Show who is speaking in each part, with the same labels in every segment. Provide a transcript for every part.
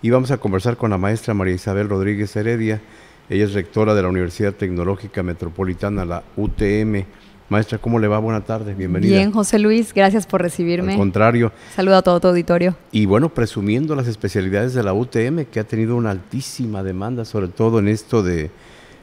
Speaker 1: Y vamos a conversar con la maestra María Isabel Rodríguez Heredia. Ella es rectora de la Universidad Tecnológica Metropolitana, la UTM. Maestra, ¿cómo le va? Buenas tardes, bienvenida.
Speaker 2: Bien, José Luis, gracias por recibirme.
Speaker 1: Al contrario.
Speaker 2: Saludo a todo tu auditorio.
Speaker 1: Y bueno, presumiendo las especialidades de la UTM, que ha tenido una altísima demanda, sobre todo en esto de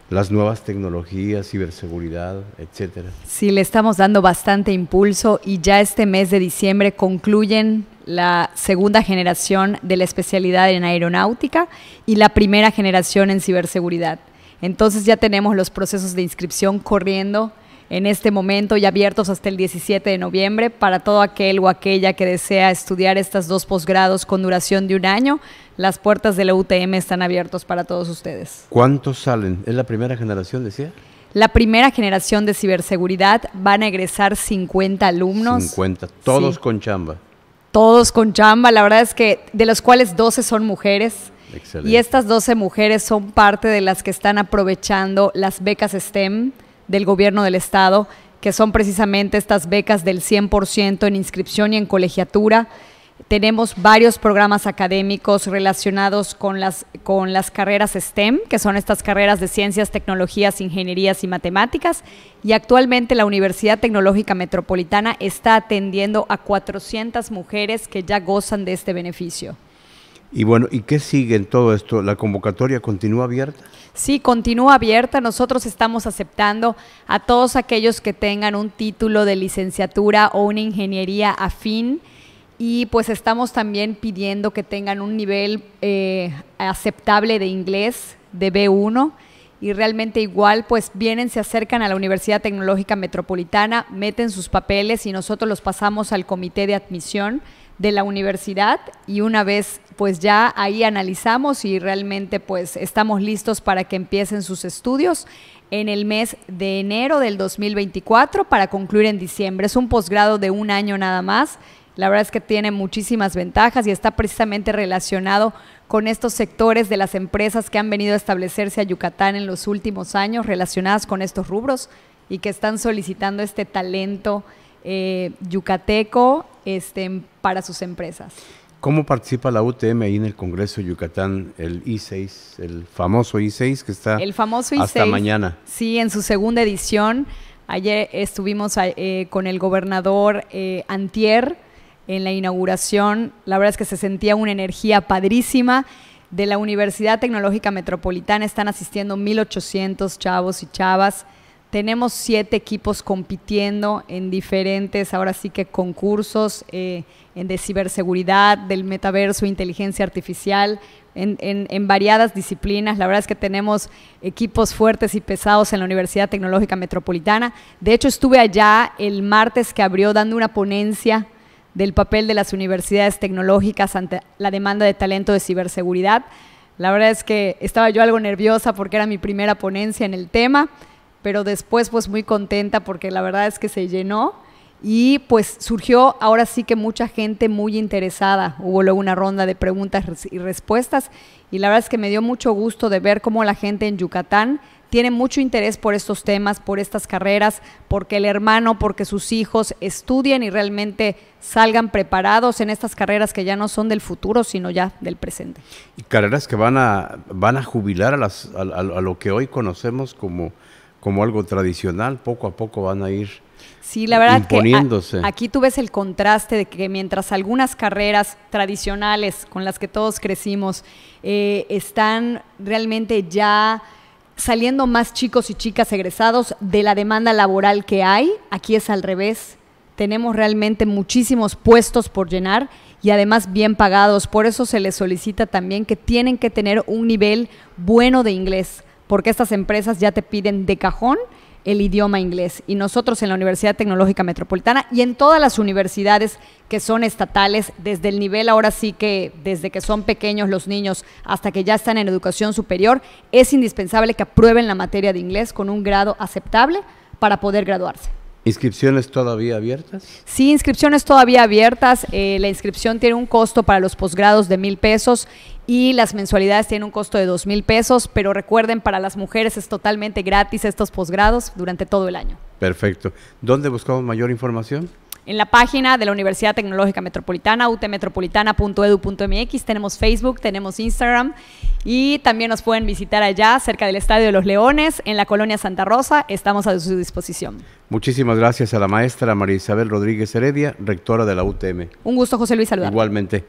Speaker 1: las nuevas tecnologías, ciberseguridad, etcétera.
Speaker 2: Sí, le estamos dando bastante impulso y ya este mes de diciembre concluyen la segunda generación de la especialidad en aeronáutica y la primera generación en ciberseguridad. Entonces ya tenemos los procesos de inscripción corriendo en este momento y abiertos hasta el 17 de noviembre para todo aquel o aquella que desea estudiar estas dos posgrados con duración de un año. Las puertas de la UTM están abiertos para todos ustedes.
Speaker 1: ¿Cuántos salen? ¿Es la primera generación, decía?
Speaker 2: La primera generación de ciberseguridad van a egresar 50 alumnos.
Speaker 1: 50, todos con chamba.
Speaker 2: Todos con chamba, la verdad es que de los cuales 12 son mujeres. Excelente. Y estas 12 mujeres son parte de las que están aprovechando las becas STEM del gobierno del estado, que son precisamente estas becas del 100% en inscripción y en colegiatura. Tenemos varios programas académicos relacionados con las, con las carreras STEM, que son estas carreras de ciencias, tecnologías, ingenierías y matemáticas. Y actualmente la Universidad Tecnológica Metropolitana está atendiendo a 400 mujeres que ya gozan de este beneficio.
Speaker 1: Y bueno, ¿y qué sigue en todo esto? ¿La convocatoria continúa abierta?
Speaker 2: Sí, continúa abierta. Nosotros estamos aceptando a todos aquellos que tengan un título de licenciatura o una ingeniería afín y pues estamos también pidiendo que tengan un nivel eh, aceptable de inglés de B1 y realmente igual pues vienen, se acercan a la Universidad Tecnológica Metropolitana, meten sus papeles y nosotros los pasamos al comité de admisión de la universidad y una vez pues ya ahí analizamos y realmente pues estamos listos para que empiecen sus estudios en el mes de enero del 2024 para concluir en diciembre. Es un posgrado de un año nada más. La verdad es que tiene muchísimas ventajas y está precisamente relacionado con estos sectores de las empresas que han venido a establecerse a Yucatán en los últimos años relacionadas con estos rubros y que están solicitando este talento eh, yucateco este, para sus empresas.
Speaker 1: ¿Cómo participa la UTM ahí en el Congreso de Yucatán, el I6, el famoso I6 que está
Speaker 2: el famoso I6,
Speaker 1: hasta mañana?
Speaker 2: Sí, en su segunda edición. Ayer estuvimos eh, con el gobernador eh, Antier en la inauguración. La verdad es que se sentía una energía padrísima. De la Universidad Tecnológica Metropolitana están asistiendo 1.800 chavos y chavas. Tenemos siete equipos compitiendo en diferentes, ahora sí que concursos eh, de ciberseguridad, del metaverso, inteligencia artificial, en, en, variadas disciplinas. La verdad es que tenemos equipos fuertes y pesados en la Universidad Tecnológica Metropolitana. De hecho, estuve allá el martes que abrió dando una ponencia del papel de las universidades tecnológicas ante la demanda de talento de ciberseguridad. La verdad es que estaba yo algo nerviosa porque era mi primera ponencia en el tema pero después pues muy contenta porque la verdad es que se llenó y pues surgió ahora sí que mucha gente muy interesada. Hubo luego una ronda de preguntas y respuestas y la verdad es que me dio mucho gusto de ver cómo la gente en Yucatán tiene mucho interés por estos temas, por estas carreras, porque el hermano, porque sus hijos estudien y realmente salgan preparados en estas carreras que ya no son del futuro, sino ya del presente.
Speaker 1: Y carreras que van a, van a jubilar a, las, a lo que hoy conocemos como como algo tradicional, poco a poco van a ir
Speaker 2: Sí, la verdad que aquí tú ves el contraste de que mientras algunas carreras tradicionales con las que todos crecimos eh, están realmente ya saliendo más chicos y chicas egresados de la demanda laboral que hay, aquí es al revés. Tenemos realmente muchísimos puestos por llenar y además bien pagados. Por eso se les solicita también que tienen que tener un nivel bueno de inglés porque estas empresas ya te piden de cajón el idioma inglés. Y nosotros en la Universidad Tecnológica Metropolitana y en todas las universidades que son estatales, desde el nivel ahora sí que, desde que son pequeños los niños hasta que ya están en educación superior, es indispensable que aprueben la materia de inglés con un grado aceptable para poder graduarse.
Speaker 1: ¿Inscripciones todavía abiertas?
Speaker 2: Sí, inscripciones todavía abiertas. Eh, la inscripción tiene un costo para los posgrados de mil pesos y las mensualidades tienen un costo de dos mil pesos, pero recuerden, para las mujeres es totalmente gratis estos posgrados durante todo el año.
Speaker 1: Perfecto. ¿Dónde buscamos mayor información?
Speaker 2: En la página de la Universidad Tecnológica Metropolitana, utmetropolitana.edu.mx. Tenemos Facebook, tenemos Instagram y también nos pueden visitar allá, cerca del Estadio de los Leones, en la colonia Santa Rosa. Estamos a su disposición.
Speaker 1: Muchísimas gracias a la maestra María Isabel Rodríguez Heredia, rectora de la UTM.
Speaker 2: Un gusto, José Luis, saludar.
Speaker 1: Igualmente.